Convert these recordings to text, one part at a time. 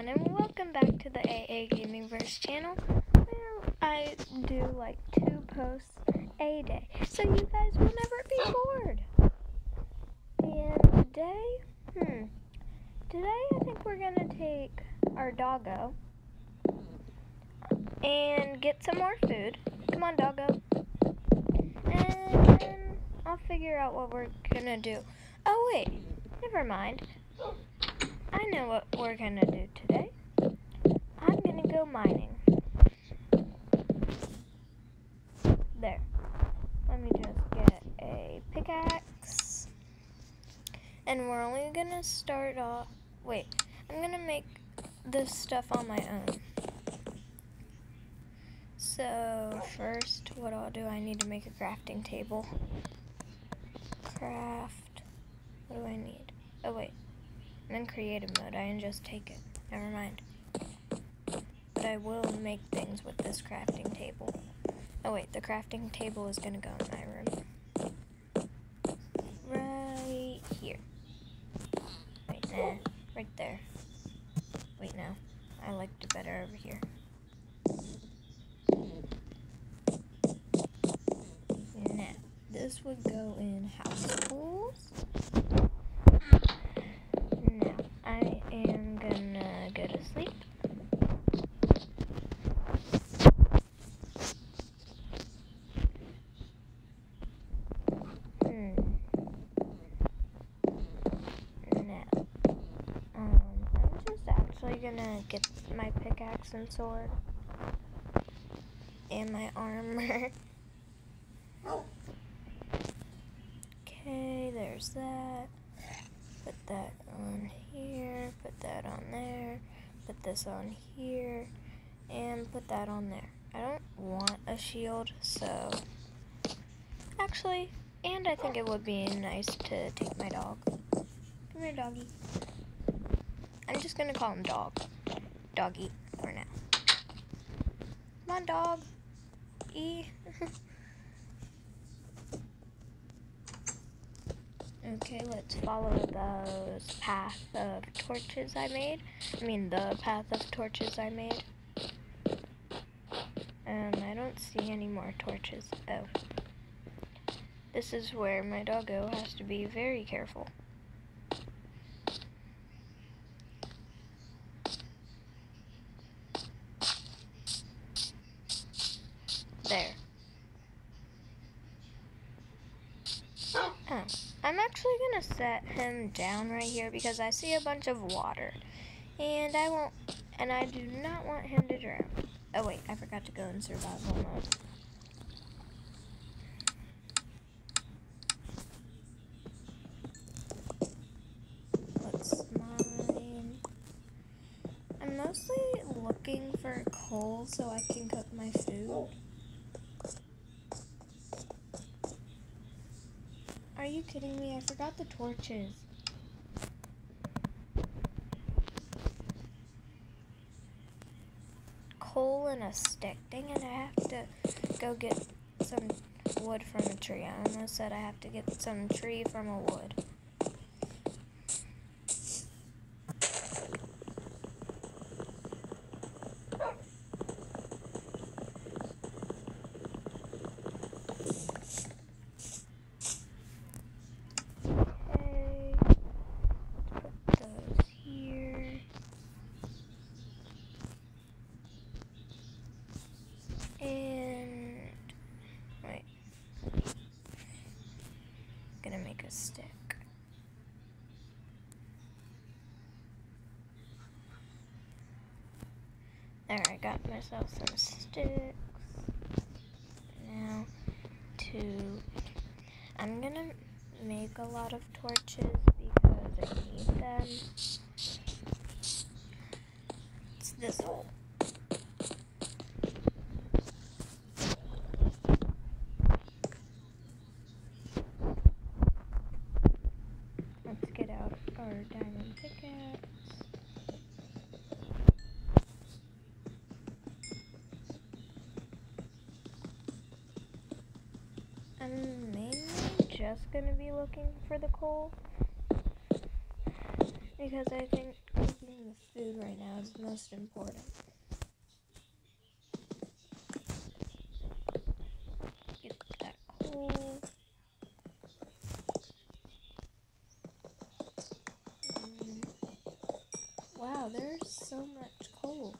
everyone, and welcome back to the AA Gaming Verse channel, where I do like two posts a day, so you guys will never be bored. And today, hmm, today I think we're gonna take our doggo and get some more food. Come on, doggo. And I'll figure out what we're gonna do. Oh wait, never mind. I know what we're gonna do today. I'm gonna go mining. There. Let me just get a pickaxe. And we're only gonna start off. Wait, I'm gonna make this stuff on my own. So, first, what I'll do, I need to make a crafting table. Craft. What do I need? Oh, wait. I'm in creative mode. I can just take it. Never mind. But I will make things with this crafting table. Oh wait, the crafting table is gonna go in my room. Right here. Wait, nah. Right there. Wait, now. I liked it better over here. Now, this would go in house tools. Now, I am gonna go to sleep. Hmm. Now, um, I'm just actually gonna get my pickaxe and sword and my armor. Okay, there's that. Put that on here, put that on there, put this on here, and put that on there. I don't want a shield, so actually, and I think it would be nice to take my dog. Come here, doggy. I'm just gonna call him dog. Doggy for now. Come on, dog. E. Okay, let's follow those path of torches I made. I mean, the path of torches I made. Um, I don't see any more torches. Oh. This is where my doggo has to be very careful. There. Oh, I'm actually gonna down right here because I see a bunch of water. And I won't, and I do not want him to drown. Oh wait, I forgot to go in survival mode. Let's mine. I'm mostly looking for coal so I can cook my food. Are you kidding me? I forgot the torches. Coal and a stick. Dang it, I have to go get some wood from a tree. I almost said I have to get some tree from a wood. Okay. Put those here. And wait. Gonna make a stick. There, I got myself some sticks. Now, to I'm gonna make a lot of torches because I need them. It's this hole. Let's get out our diamond pickaxe. I'm mainly just gonna be looking for the coal because I think cooking the food right now is most important. Get that coal. Mm. Wow, there's so much coal.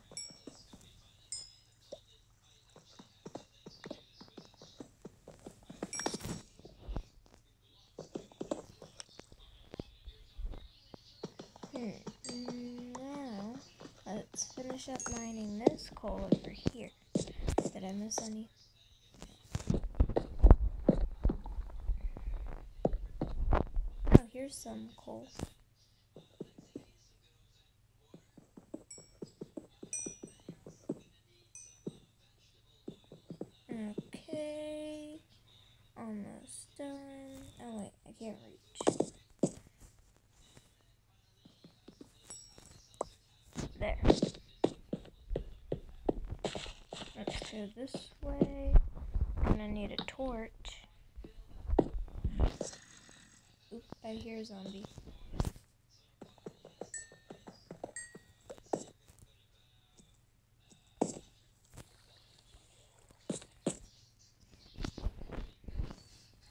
Hmm. mm, Now, let's finish up mining this coal over here. Did I miss any? Oh, here's some coal. Okay. Almost done. Oh wait, I can't reach. There. Let's go this way. Gonna need a torch. Oop, I hear a zombie.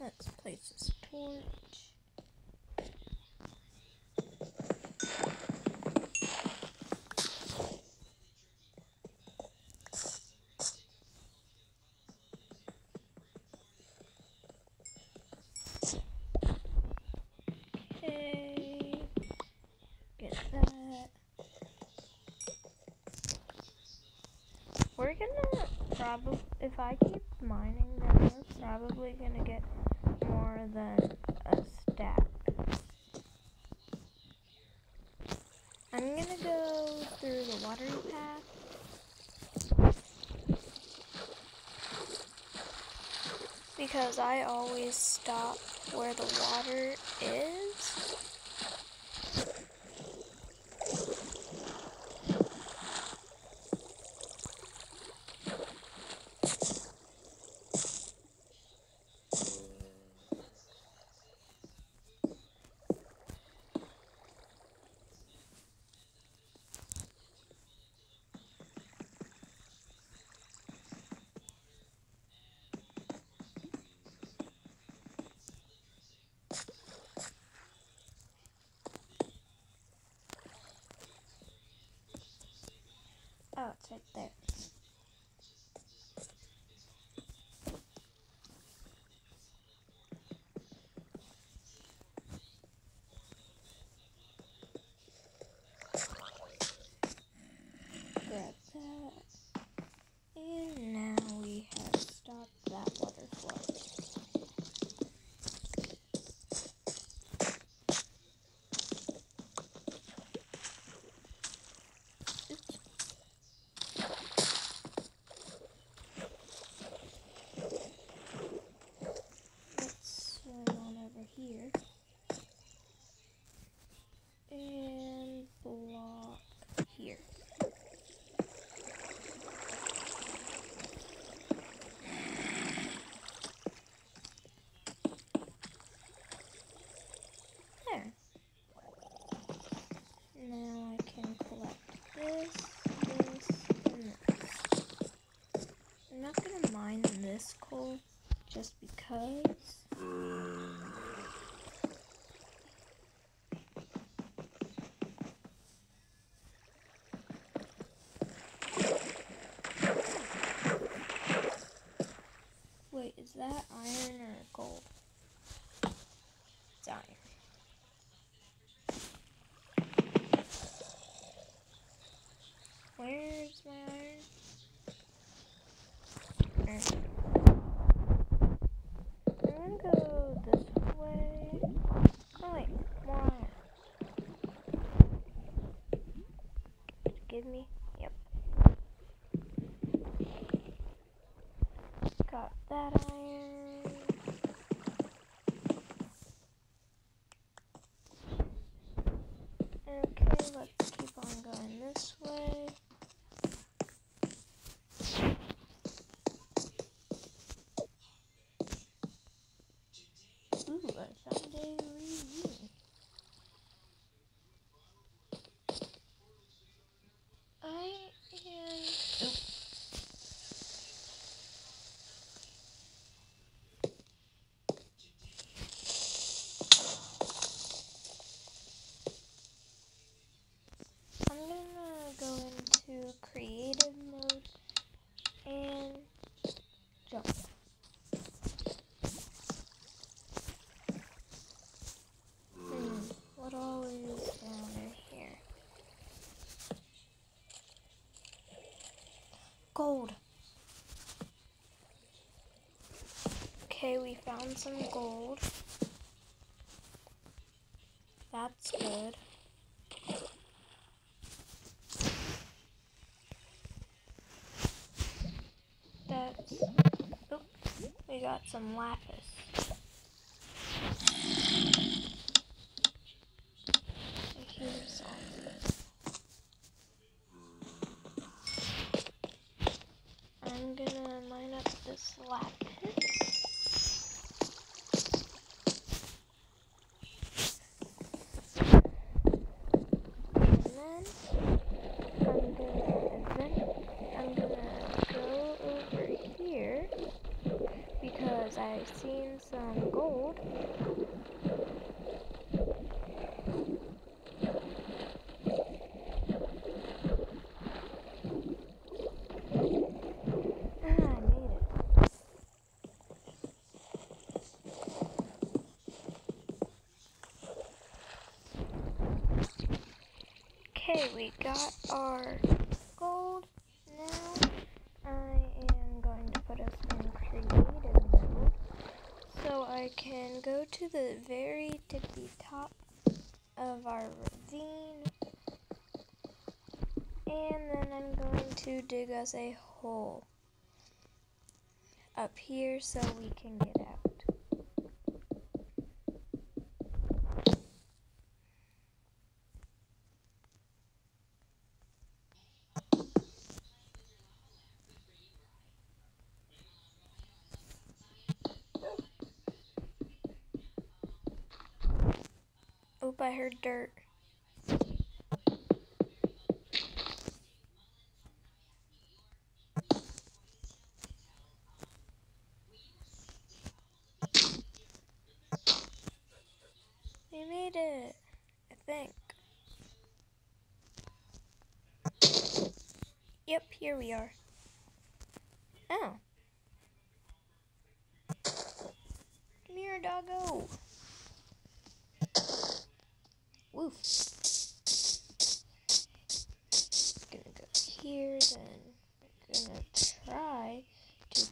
Let's place this torch. Okay. Get that. We're gonna probably, if I keep mining, then we're probably gonna get more than a stack. I'm gonna go through the watering path. Because I always stop where the water is. Oh, it's right there. Grab that. And now we have stopped that water flow. Oops. Let's swim on over here. And block here. There. Now I can collect this, this, and this. I'm not gonna mine this coal just because. Wait, is that iron or gold? It's iron. Where's my iron? There. I'm gonna go this way. Oh wait, more iron. Give me. Yep. Got that iron. Okay, let's keep on going this way. Ooh, a Sunday review. Gold. Okay, we found some gold. That's good. That's... Oops, we got some lapis. Here's I'm gonna mine up this lapis. I've seen some gold. Ah, okay, we got our gold. Now I am going to put us in creative Can go to the very tippy top of our ravine. And then I'm going to dig us a hole up here so we can get out. Oop, I heard dirt. We made it, I think. Yep, here we are.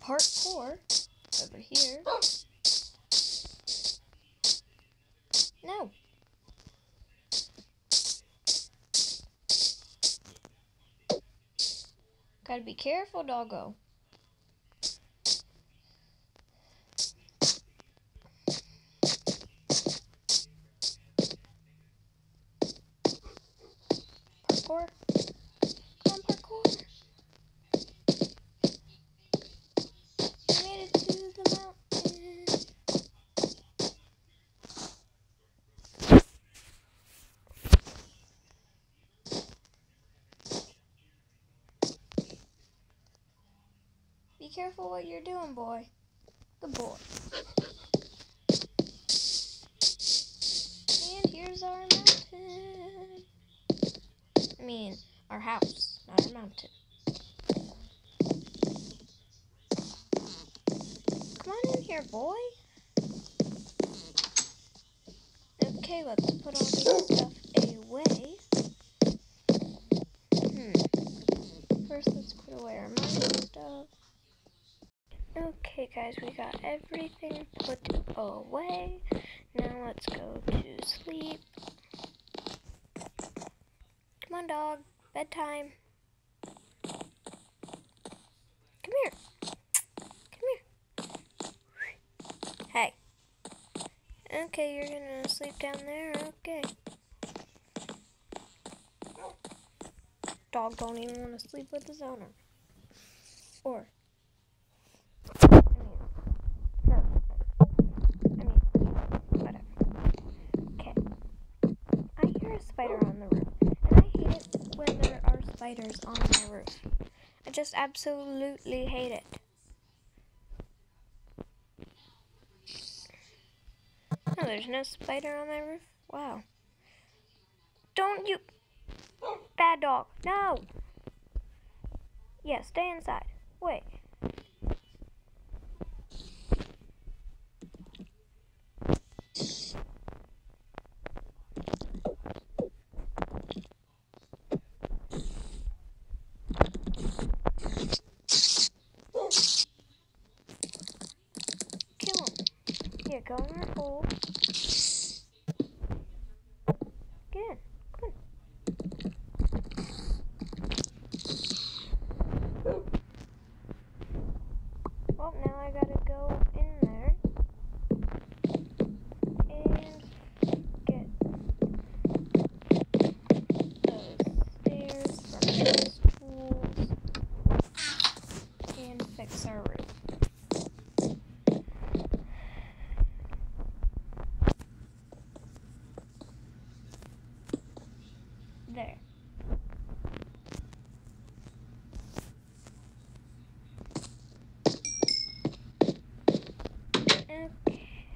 To four over here. No. Gotta be careful, doggo. parkour. Come on, parkour. Be careful what you're doing, boy. Good boy. And here's our mountain. I mean, our house, not our mountain. Come on in here, boy. Okay, let's put all this stuff away. Hmm. First, let's put away our mining stuff. Okay, guys, we got everything put away. Now let's go to sleep. Come on, dog. Bedtime. Come here. Come here. Hey. Okay, you're gonna sleep down there? Okay. Dog don't even want to sleep with his owner. Or spider on the roof when there are spiders on my roof. I just absolutely hate it. Oh, there's no spider on my roof? Wow. Don't you... Bad dog. No! Yeah, stay inside. Wait. go in our hole. Get in. Come on. Well, now I gotta go in there and get those stairs from those tools and fix our roof. There.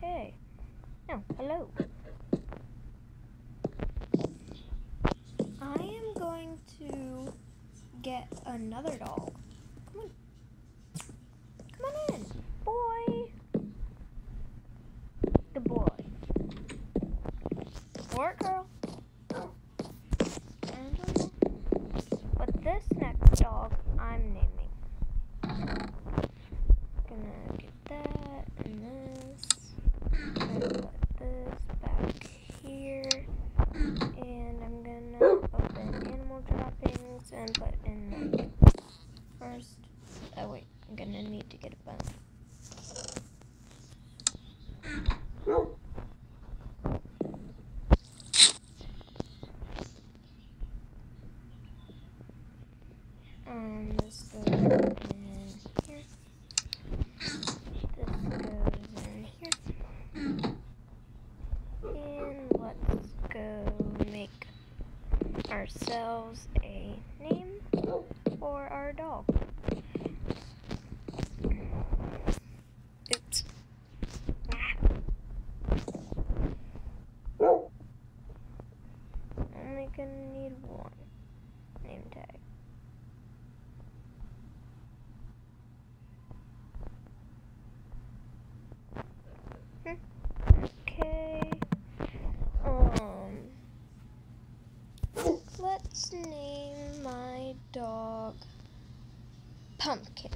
Okay. Now, hello. I am going to get another dog. Come on. Come on in, boy. Good boy. Or girl. I don't know. But this next dog, I'm naming. Gonna get that and this. Gonna put this back here. And I'm gonna open animal droppings and put in the first. Oh wait, I'm gonna need to get a bone. Um, this goes in here. This goes in here. And let's go make ourselves a name for our dog. Oops. Only gonna need one name tag. Hmm. Okay. Um. Let's name my dog Pumpkin.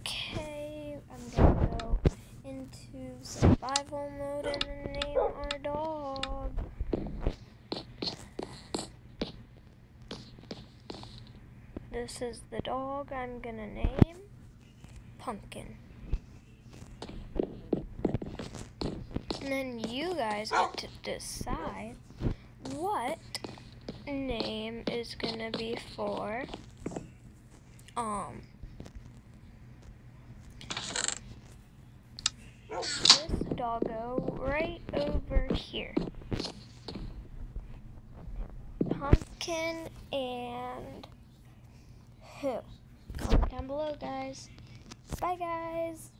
Okay, I'm gonna go into survival mode and name our dog. This is the dog I'm gonna name Pumpkin. And then you guys get to decide what name is gonna be for um this doggo right over here. Pumpkin and who? Comment down below, guys. Bye, guys.